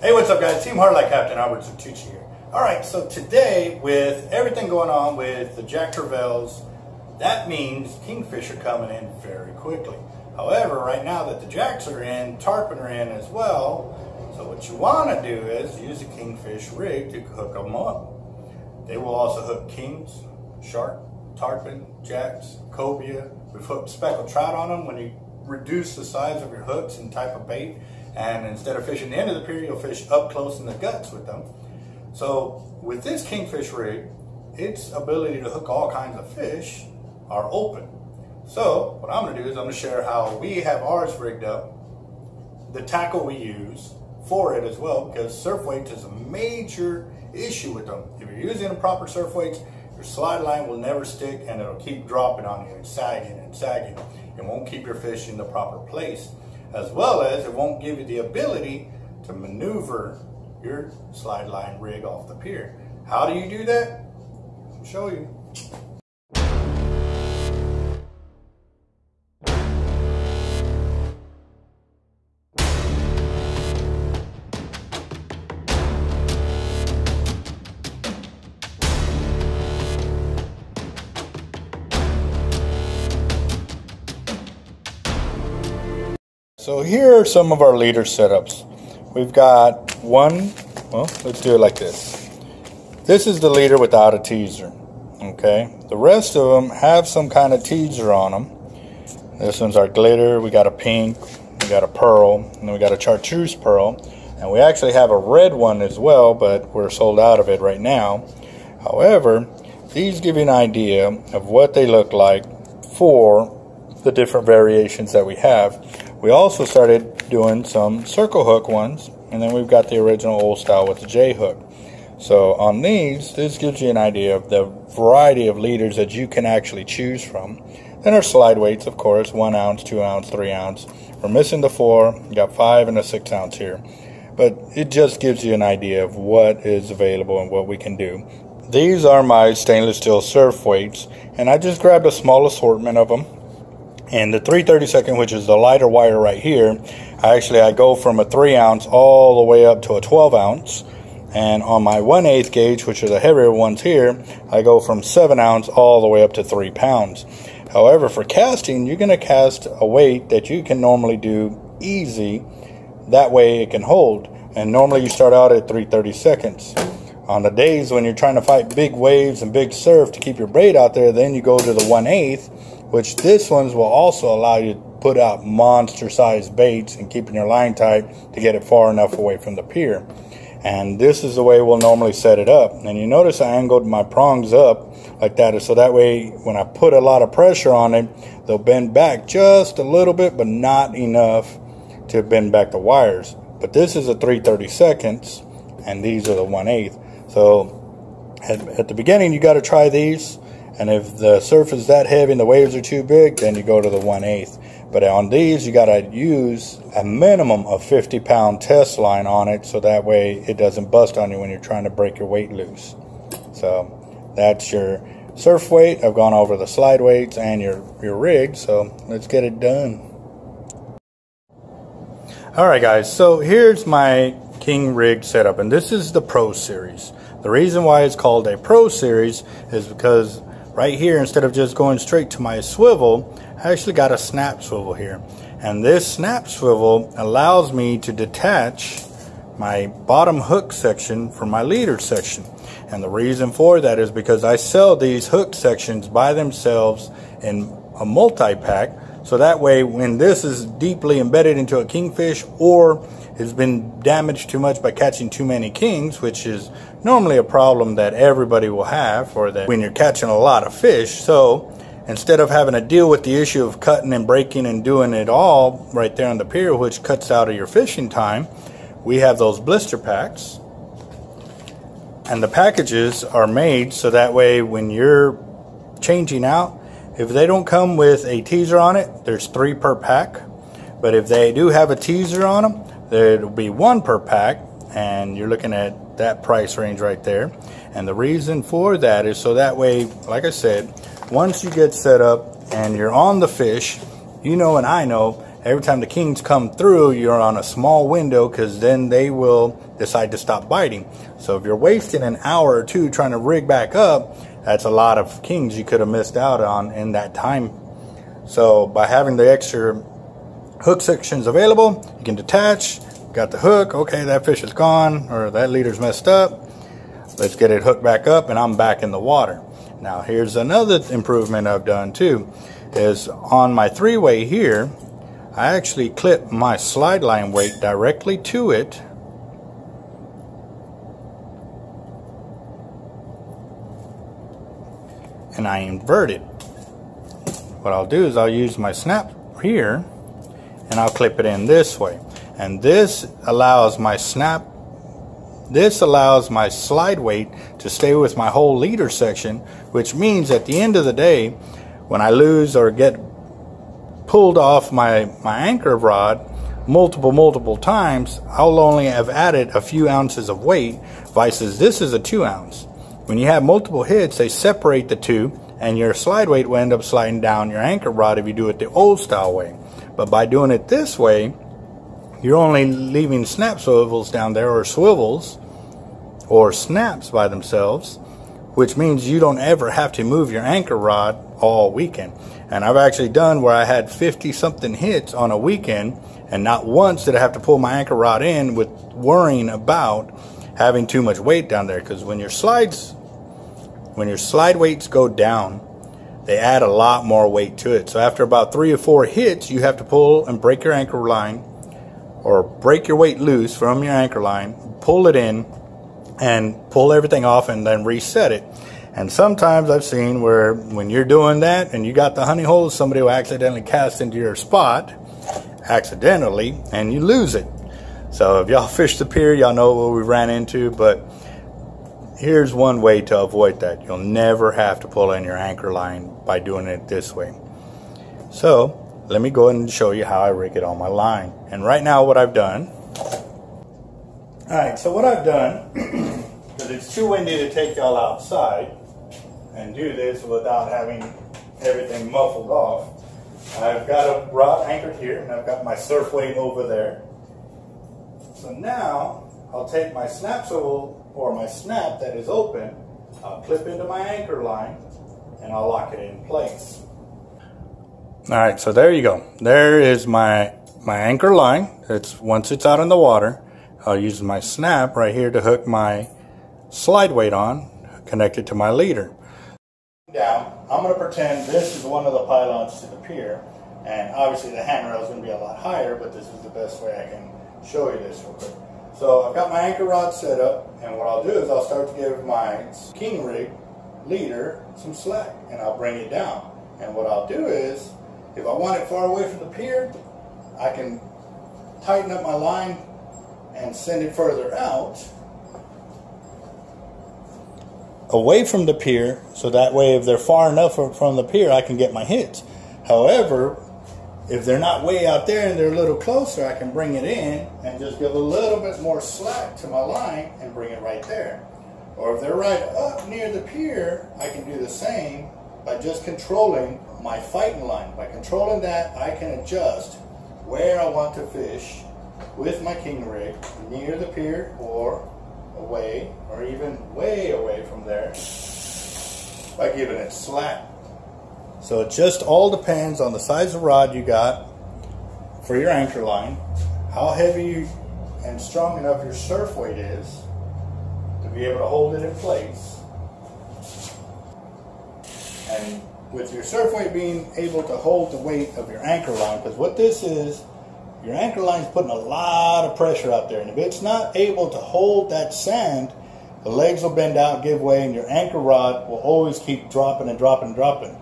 Hey, what's up guys? Team Hard Life Captain Albert Zertuche here. Alright, so today with everything going on with the Jack Crevalles, that means Kingfish are coming in very quickly. However, right now that the Jacks are in, Tarpon are in as well, so what you want to do is use a Kingfish rig to hook them up. They will also hook Kings, Shark, Tarpon, Jacks, Cobia. We've hooked speckled trout on them when you reduce the size of your hooks and type of bait. And instead of fishing the end of the pier, you'll fish up close in the guts with them. So with this kingfish rig, its ability to hook all kinds of fish are open. So what I'm gonna do is I'm gonna share how we have ours rigged up, the tackle we use for it as well, because surf weights is a major issue with them. If you're using improper surf weights, your slide line will never stick and it'll keep dropping on you and sagging and sagging. It won't keep your fish in the proper place, as well as it won't give you the ability to maneuver your slide line rig off the pier. How do you do that? I'll show you. So here are some of our leader setups. We've got one, well, let's do it like this. This is the leader without a teaser, okay? The rest of them have some kind of teaser on them. This one's our glitter, we got a pink, we got a pearl, and then we got a chartreuse pearl. And we actually have a red one as well, but we're sold out of it right now. However, these give you an idea of what they look like for the different variations that we have. We also started doing some circle hook ones, and then we've got the original old style with the J hook. So on these, this gives you an idea of the variety of leaders that you can actually choose from. Then our slide weights, of course, one ounce, two ounce, three ounce. We're missing the four, you got five and a six ounce here. But it just gives you an idea of what is available and what we can do. These are my stainless steel surf weights, and I just grabbed a small assortment of them and the 332nd, which is the lighter wire right here, I actually I go from a 3 ounce all the way up to a 12 ounce. And on my 1 8 gauge, which are the heavier ones here, I go from 7 ounce all the way up to 3 pounds. However, for casting, you're going to cast a weight that you can normally do easy. That way it can hold. And normally you start out at 330 seconds. On the days when you're trying to fight big waves and big surf to keep your braid out there, then you go to the 1 8 which this ones will also allow you to put out monster sized baits and keeping your line tight to get it far enough away from the pier. And this is the way we'll normally set it up. And you notice I angled my prongs up like that so that way when I put a lot of pressure on it, they'll bend back just a little bit, but not enough to bend back the wires. But this is a 330 seconds and these are the 1 8 So at, at the beginning, you got to try these and if the surf is that heavy and the waves are too big, then you go to the 1 8 But on these, you got to use a minimum of 50 pound test line on it so that way it doesn't bust on you when you're trying to break your weight loose. So that's your surf weight. I've gone over the slide weights and your, your rig, so let's get it done. Alright guys, so here's my King rig setup, and this is the Pro Series. The reason why it's called a Pro Series is because right here, instead of just going straight to my swivel, I actually got a snap swivel here. And this snap swivel allows me to detach my bottom hook section from my leader section. And the reason for that is because I sell these hook sections by themselves in a multi-pack. So that way, when this is deeply embedded into a kingfish or has been damaged too much by catching too many kings, which is normally a problem that everybody will have or that when you're catching a lot of fish. So instead of having to deal with the issue of cutting and breaking and doing it all right there on the pier, which cuts out of your fishing time, we have those blister packs. And the packages are made so that way when you're changing out, if they don't come with a teaser on it, there's three per pack. But if they do have a teaser on them, there'll be one per pack, and you're looking at that price range right there. And the reason for that is so that way, like I said, once you get set up and you're on the fish, you know and I know every time the kings come through, you're on a small window because then they will decide to stop biting. So if you're wasting an hour or two trying to rig back up, that's a lot of kings you could have missed out on in that time. So by having the extra hook sections available, you can detach, got the hook, okay, that fish is gone or that leader's messed up. Let's get it hooked back up and I'm back in the water. Now here's another improvement I've done too, is on my three-way here, I actually clip my slide line weight directly to it and I invert it. What I'll do is I'll use my snap here and I'll clip it in this way. And this allows my snap, this allows my slide weight to stay with my whole leader section, which means at the end of the day, when I lose or get pulled off my, my anchor rod multiple, multiple times, I'll only have added a few ounces of weight, versus this is a two ounce. When you have multiple hits, they separate the two, and your slide weight will end up sliding down your anchor rod if you do it the old style way. But by doing it this way, you're only leaving snap swivels down there, or swivels, or snaps by themselves, which means you don't ever have to move your anchor rod all weekend. And I've actually done where I had 50 something hits on a weekend, and not once did I have to pull my anchor rod in with worrying about having too much weight down there. Because when your slides, when your slide weights go down, they add a lot more weight to it. So after about three or four hits, you have to pull and break your anchor line or break your weight loose from your anchor line, pull it in, and pull everything off and then reset it. And sometimes I've seen where when you're doing that and you got the honey holes, somebody will accidentally cast into your spot, accidentally, and you lose it. So if y'all fish the pier, y'all know what we ran into, but here's one way to avoid that. You'll never have to pull in your anchor line by doing it this way. So let me go ahead and show you how I rig it on my line. And right now what I've done, all right, so what I've done, because it's too windy to take y'all outside, and do this without having everything muffled off. I've got a rod anchored here and I've got my surf weight over there. So now I'll take my snap swivel or my snap that is open, I'll clip into my anchor line and I'll lock it in place. All right, so there you go. There is my my anchor line. It's once it's out in the water, I'll use my snap right here to hook my slide weight on, connect it to my leader down. I'm going to pretend this is one of the pylons to the pier, and obviously the handrail is going to be a lot higher, but this is the best way I can show you this real quick. So I've got my anchor rod set up, and what I'll do is I'll start to give my king rig leader some slack, and I'll bring it down. And what I'll do is, if I want it far away from the pier, I can tighten up my line and send it further out away from the pier so that way if they're far enough from the pier I can get my hits. However, if they're not way out there and they're a little closer, I can bring it in and just give a little bit more slack to my line and bring it right there. Or if they're right up near the pier, I can do the same by just controlling my fighting line. By controlling that, I can adjust where I want to fish with my king rig near the pier or away or even way away from there by giving it slack. So it just all depends on the size of rod you got for your anchor line, how heavy and strong enough your surf weight is to be able to hold it in place. And with your surf weight being able to hold the weight of your anchor line, because what this is, your anchor line is putting a lot of pressure out there. And if it's not able to hold that sand, the legs will bend out, give way, and your anchor rod will always keep dropping and dropping and dropping.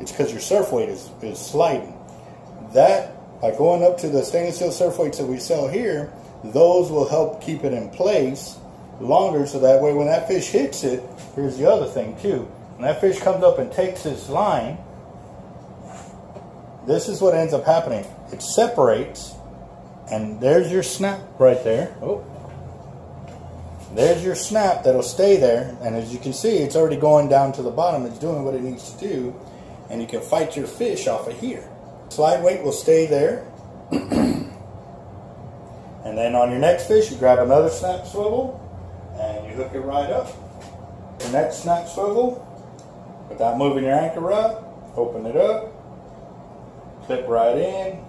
It's because your surf weight is, is sliding. That, by going up to the stainless steel surf weights that we sell here, those will help keep it in place longer so that way when that fish hits it, here's the other thing too. When that fish comes up and takes this line, this is what ends up happening. It separates and there's your snap right there. Oh. There's your snap that'll stay there. And as you can see, it's already going down to the bottom. It's doing what it needs to do. And you can fight your fish off of here. Slide weight will stay there. and then on your next fish, you grab another snap swivel and you hook it right up. The next snap swivel, without moving your anchor up, open it up, clip right in,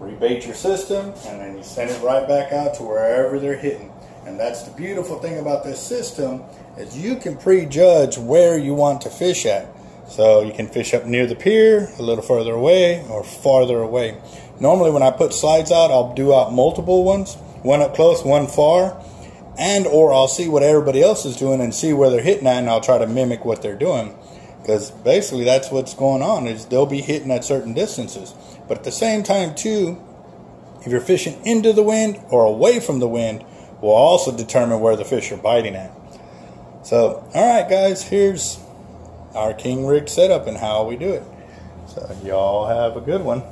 rebait your system, and then you send it right back out to wherever they're hitting. And that's the beautiful thing about this system is you can prejudge where you want to fish at. So you can fish up near the pier, a little further away, or farther away. Normally when I put slides out, I'll do out multiple ones, one up close, one far, and or I'll see what everybody else is doing and see where they're hitting at, and I'll try to mimic what they're doing. Because basically that's what's going on is they'll be hitting at certain distances. But at the same time too, if you're fishing into the wind or away from the wind, will also determine where the fish are biting at. So, all right, guys, here's our king rig setup and how we do it. So, y'all have a good one.